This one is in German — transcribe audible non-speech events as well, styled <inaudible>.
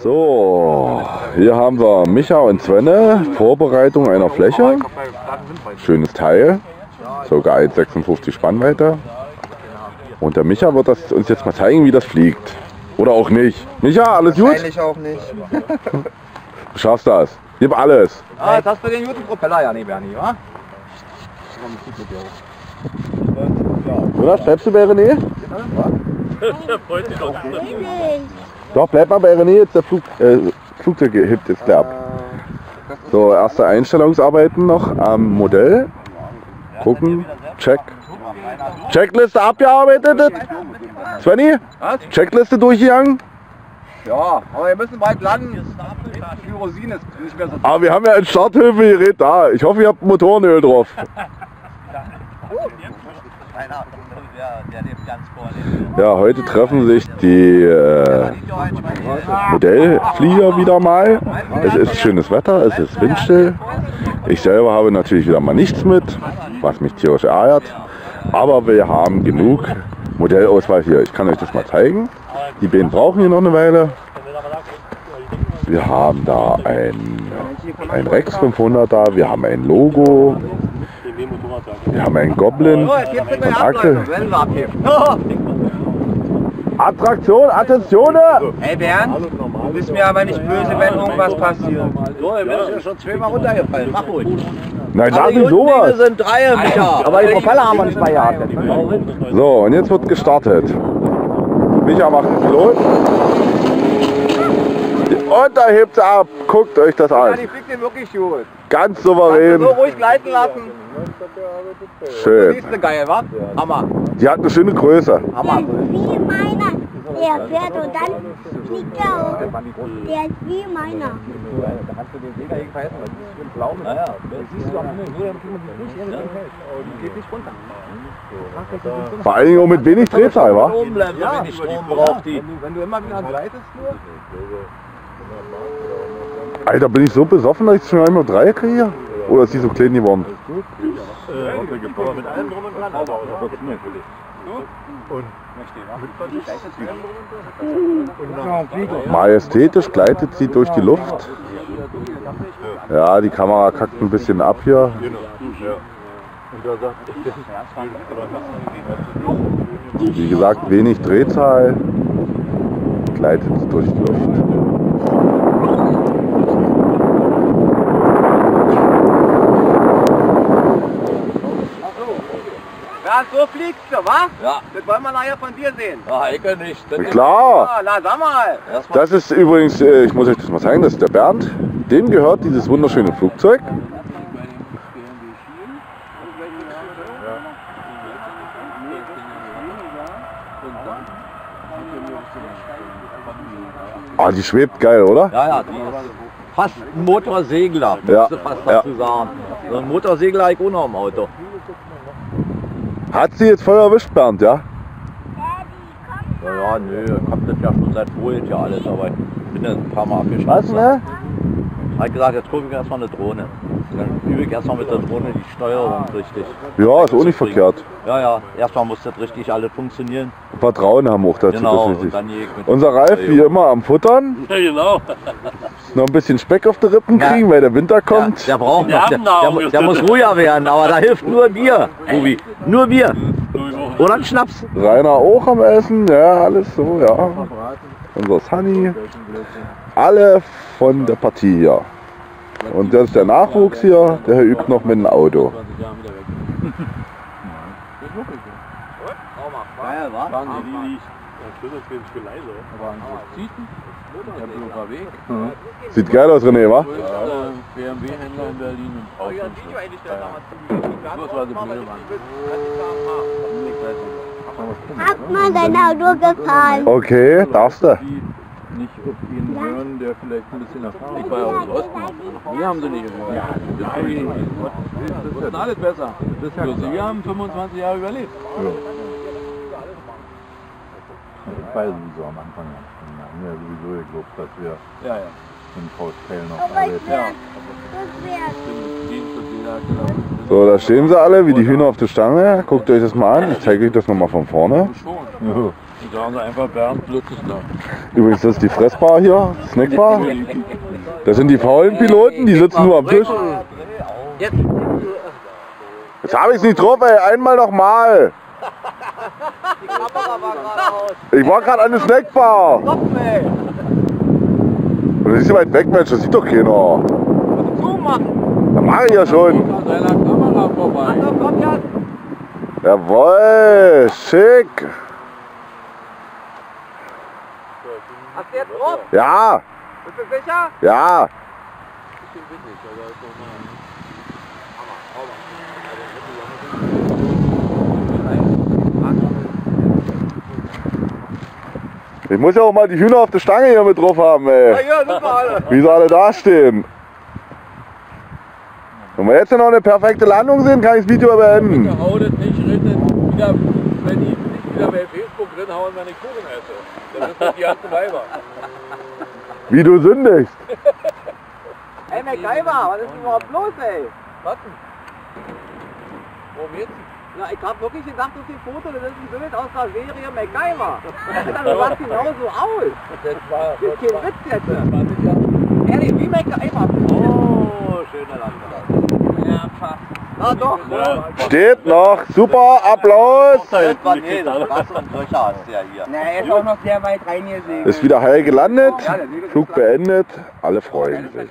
So, hier haben wir Micha und Svenne, Vorbereitung einer Fläche. Schönes Teil, sogar 1,56 Spannweite. Und der Micha wird das uns jetzt mal zeigen, wie das fliegt. Oder auch nicht. Micha, alles gut? Wahrscheinlich auch nicht. Du schaffst das. Gib alles. Ah, jetzt hast du den guten Propeller ja nicht, Bernie, wa? Oder bleibst du bei René? Doch, bleib mal bei René, jetzt der Flug, äh, Flugzeug hebt jetzt gleich ab. So, erste Einstellungsarbeiten noch am Modell. Gucken, check. Checkliste abgearbeitet. Svenny, Checkliste durchgegangen. Ja, aber wir müssen bald landen. Pyrosin ist nicht mehr so Aber wir haben ja ein Starthilfegerät da. Ich hoffe, ihr habt Motorenöl drauf. Ja, heute treffen sich die äh, Modellflieger wieder mal. Es ist schönes Wetter, es ist windstill. Ich selber habe natürlich wieder mal nichts mit, was mich tierisch ärgert. Aber wir haben genug Modellauswahl hier. Ich kann euch das mal zeigen. Die beiden brauchen hier noch eine Weile. Wir haben da ein, ein Rex 500 da, wir haben ein Logo, wir haben einen Goblin So, jetzt gibt's von eine Axel. Abheben. <laughs> Attraktion, Attention! Hey Bernd, du bist mir aber nicht böse, wenn irgendwas passiert. So, ihr bist ja schon zweimal runtergefallen. Mach ruhig. Nein, da sind sowas. sind drei, Micha. Aber die Propeller haben wir nicht bei gehabt. So, und jetzt wird gestartet. Micha macht den Pilot. Und da hebt sie ab. Guckt euch das Ja, an. die fliegt dir wirklich gut. Ganz souverän. so ruhig gleiten lassen. Schön. Siehst du geil, wa? Hammer. Die hat eine schöne Größe. Hammer. wie meiner. Der fährt und dann fliegt er hoch. Der ist wie meiner. Hast du den Segler hier vergessen? Weil die ist schön blau mit. Naja, das siehst du am Himmel. Nur damit man die nicht in den hält. Aber die geht nicht runter. Vor allen Dingen auch mit wenig Drehzahl, wa? Ja, wenn die Strom braucht die. Wenn du, wenn du immer wieder gleitest nur. Alter, bin ich so besoffen, dass ich schon einmal drei kriege? Oder ist die so klein geworden? Majestätisch gleitet sie durch die Luft. Ja, die Kamera kackt ein bisschen ab hier. Wie gesagt, wenig Drehzahl. Gleitet durch die Luft. Ja, so fliegst du, wa? Ja. Das wollen wir nachher von dir sehen. Ah, Ecke nicht. Das ist Klar! Ah, na, sag mal. erstmal Das ist übrigens, äh, ich muss euch das mal zeigen, das ist der Bernd. Dem gehört dieses wunderschöne Flugzeug. Ah, die schwebt geil, oder? Ja, ja, die ist fast ein Motorsegler, musst Ja, du fast ja. dazu sagen. So ein Motorsegler habe ich auch noch im Auto. Hat sie jetzt voll erwischt, Bernd, ja? Ja, ja, nö, hab das ja schon seit vorher ja alles, aber ich bin jetzt ein paar Mal abgeschossen. Was, ne? Hab ich gesagt, jetzt gucke ich erstmal eine Drohne. Dann übe ich erstmal mit der Drohne die Steuerung richtig. Ja, ist auch nicht verkehrt. Ja, ja, erstmal muss das richtig alles funktionieren. Vertrauen haben auch dazu, Genau, das ist und wichtig. dann gehe ich mit Unser Ralf wie immer am Futtern. Ja, genau. Noch ein bisschen Speck auf die Rippen Ja. kriegen, weil der Winter kommt. Der, der braucht Wir noch, der, der, der muss ruhiger werden, aber da hilft nur Bier, Ruby. Nur Bier. Oder ein Schnaps. Rainer auch am Essen, ja, alles so, ja. Unser Sunny. Alle von der Partie hier. Und das ist der Nachwuchs hier, der übt noch mit dem Auto. <laughs> Geil, wa? Waren die die nicht? Das ist jetzt für leise. Sieht geil aus, René, wa? BMW-Händler in Berlin und Oh, ja, ein Video hätte ich da damals gemacht. Hat mal dein Auto gefahren. Okay, darfst du. nicht auf ihn hören, der vielleicht ein bisschen Erfahrung Ich war ja aus dem Osten. Wir haben sie nicht gehört. Ja, das ist. Das alles besser. Das ist ja Sie haben 25 Jahre überlebt. Ich nicht so am Anfang. Wir haben ja sowieso geglaubt, dass wir Ja, ja. den Faustkeil noch. Das wäre. So, da stehen sie alle wie die Hühner auf der Stange. Guckt euch das mal an. Ich zeige euch das nochmal von vorne. Schon. sagen sie einfach Bernd Lützesler. Übrigens, das ist die Fressbar hier, Snackbar. Das sind die faulen Piloten, die sitzen nur am Tisch. Jetzt habe ich es nicht drauf, ey. Einmal nochmal. Ich war gerade an der Snackbar. Und das ist ja weit weg, Mensch. Das sieht doch keiner. Das mache ich ja schon. An seiner Kamera vorbei. Jawohl, schick. Hast du jetzt drauf? Ja, Bist du sicher? ja. Ich muss ja auch mal die Hühner auf der Stange hier mit drauf haben, ey. Ja, super, alle. Wie sie alle dastehen. Wenn wir jetzt noch eine perfekte Landung sehen, kann ich das Video beenden. Bitte hau das nicht rein, wieder, wenn ich nicht wieder bei Facebook reinhauen, wenn ich Kuchen esse. Das ist doch die ganze Weiber. Wie du sündigst. Ey, MacGyver, was ist denn überhaupt los, ey? Was denn? Warum jetzt? Na, ich hab wirklich gedacht, auf dem Foto, das ist ein Bild aus der Serie MacGyver. Alter, du sahst genauso aus. Das war Das ist kein Witz jetzt. 20 Jahre. Ehrlich, wie MacGyver. Oh, schöner Landtag. Ja, fast. Ah, doch. Steht noch. Super, Applaus. Das war nee, das war so ein Löcher hast du ja hier. Na, er ist auch noch sehr weit reingesegelt. Ist wieder heil gelandet. Flug beendet. Alle freuen sich.